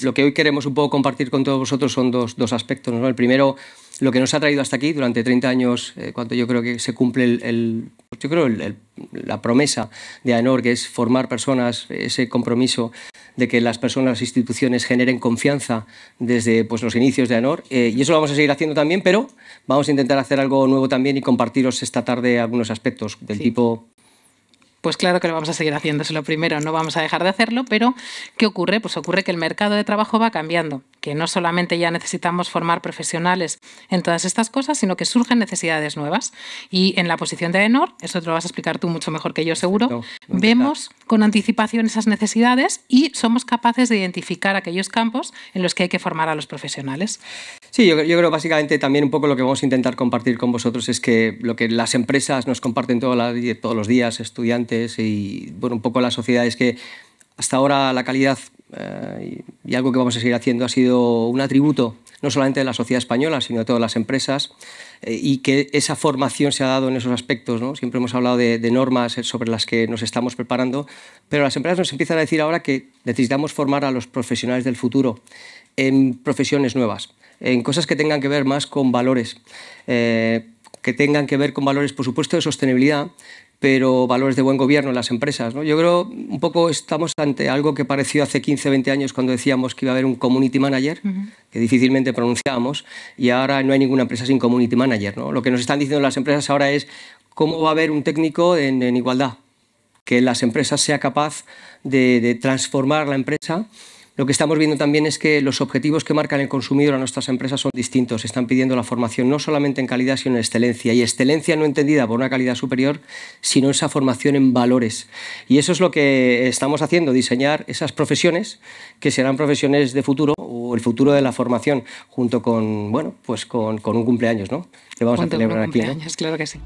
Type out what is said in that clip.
Lo que hoy queremos un poco compartir con todos vosotros son dos, dos aspectos. ¿no? El primero, lo que nos ha traído hasta aquí durante 30 años, eh, cuando yo creo que se cumple el, yo creo la promesa de AENOR, que es formar personas, ese compromiso de que las personas, las instituciones generen confianza desde pues, los inicios de AENOR. Eh, y eso lo vamos a seguir haciendo también, pero vamos a intentar hacer algo nuevo también y compartiros esta tarde algunos aspectos del tipo pues claro que lo vamos a seguir haciendo, lo primero, no vamos a dejar de hacerlo, pero ¿qué ocurre? Pues ocurre que el mercado de trabajo va cambiando, que no solamente ya necesitamos formar profesionales en todas estas cosas, sino que surgen necesidades nuevas. Y en la posición de ENOR, eso te lo vas a explicar tú mucho mejor que yo seguro, vemos con anticipación esas necesidades y somos capaces de identificar aquellos campos en los que hay que formar a los profesionales. Sí, yo, creo básicamente también un poco lo que vamos a intentar compartir con vosotros es que lo que las empresas nos comparten todos los días, estudiantes y bueno, un poco la sociedad es que hasta ahora la calidad eh, y algo que vamos a seguir haciendo ha sido un atributo no solamente de la sociedad española, sino de todas las empresas, eh, y que esa formación se ha dado en esos aspectos. ¿no? Siempre hemos hablado de, normas sobre las que nos estamos preparando, pero las empresas nos empiezan a decir ahora que necesitamos formar a los profesionales del futuro en profesiones nuevas en cosas que tengan que ver más con valores, eh, que tengan que ver con valores, por supuesto, de sostenibilidad, pero valores de buen gobierno en las empresas. ¿no? Yo creo un poco estamos ante algo que pareció hace 15, 20 años cuando decíamos que iba a haber un community manager, que difícilmente pronunciábamos, y ahora no hay ninguna empresa sin community manager. ¿no? Lo que nos están diciendo las empresas ahora es cómo va a haber un técnico en, igualdad, que las empresas sea capaz de, de transformar la empresa lo que estamos viendo también es que los objetivos que marcan el consumidor a nuestras empresas son distintos. Están pidiendo la formación no solamente en calidad, sino en excelencia. Y excelencia no entendida por una calidad superior, sino esa formación en valores. Y eso es lo que estamos haciendo, diseñar esas profesiones que serán profesiones de futuro o el futuro de la formación, junto con, bueno, pues con, un cumpleaños, ¿no? Que vamos a celebrar aquí. Claro que sí.